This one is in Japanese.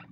you